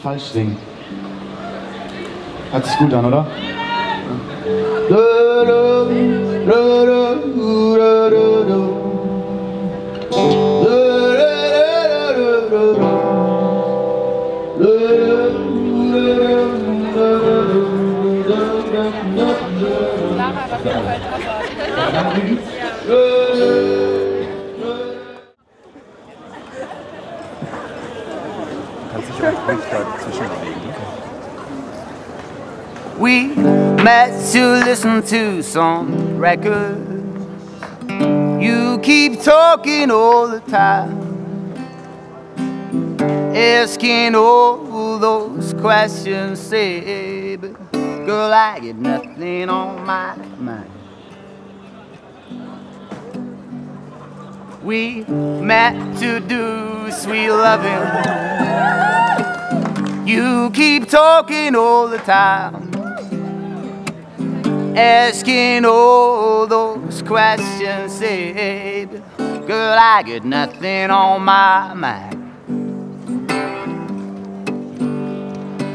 falsch singen. Hört sich gut an, oder? We met to listen to some records. You keep talking all the time, asking all those questions. Say, girl, I get nothing on my mind. We met to do sweet loving. You keep talking all the time, asking all those questions. Say, girl, I get nothing on my mind.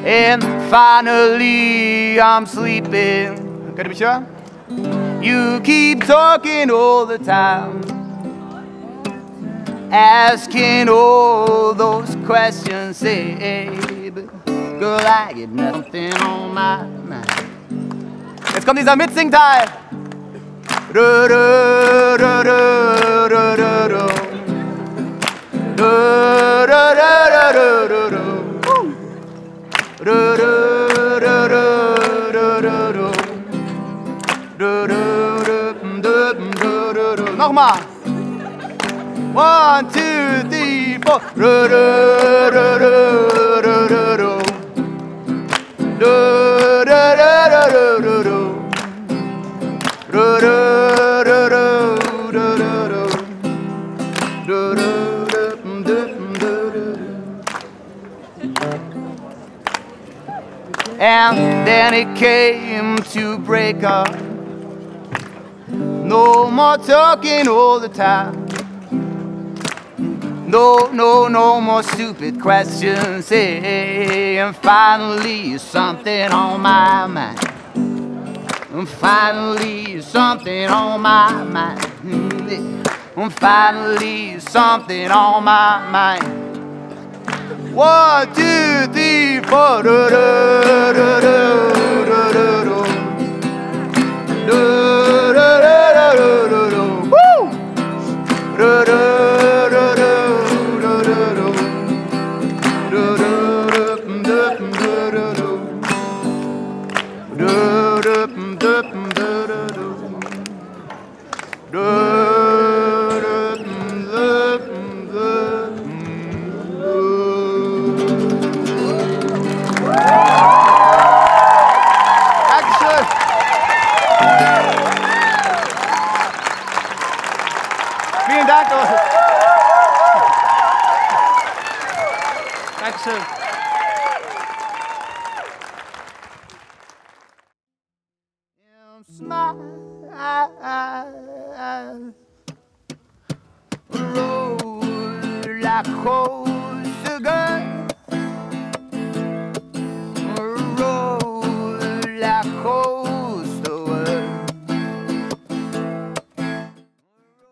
And finally, I'm sleeping. You be sure? You keep talking all the time, asking all those questions. Say, girl, I get nothing on my mind. Jetzt kommt dieser Mitsingteil. Du, du, du, du, du, du, du. Du, du, du, du, du, du. Du, du, du, du, du, du, du. Du, du, du, du, du, du, du. Nochmal. One, two, three, four. Du. Du, du, du, du, du, du, du. Du, du, du, du, du, du, du. And then it came to break up. No more talking all the time. No, no, no more stupid questions. Hey, and finally, something on my mind. And finally, something on my mind. Hmm, and finally, something on my mind. One, two, three, four. Do, do, do, do, Vielen Dank. Dankeschön. Smile, roll like cold